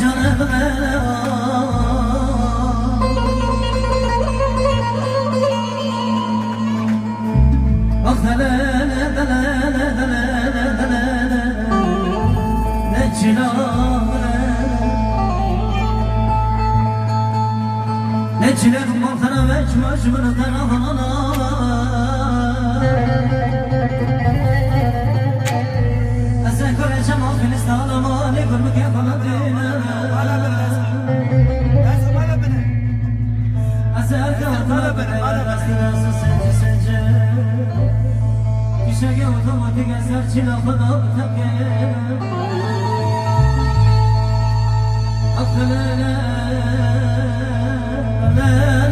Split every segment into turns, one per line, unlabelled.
Ne çilare Ne çile kumantana ve çuvaşımını tarafana Esen Esen kare beni arasına sence sence Kişe otomatik eser çilafına tekke Akılele Sevir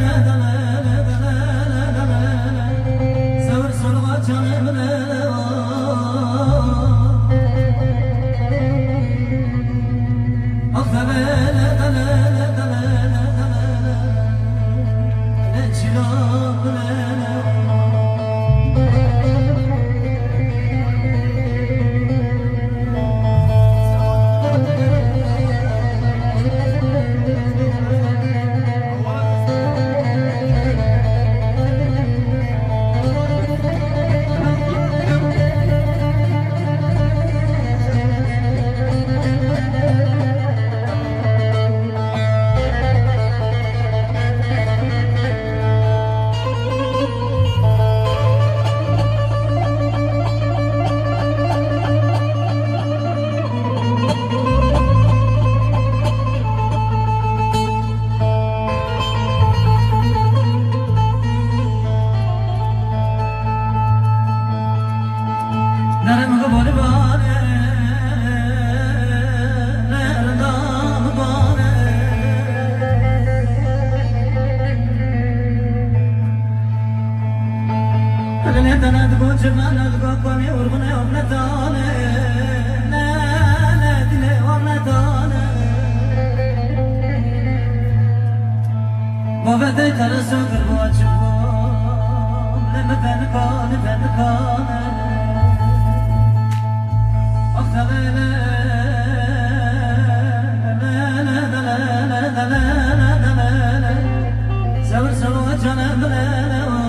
Sevir sevir canım Ne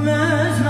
Görmezler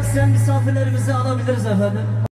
isteyen misafirlerimizi alabiliriz efendim.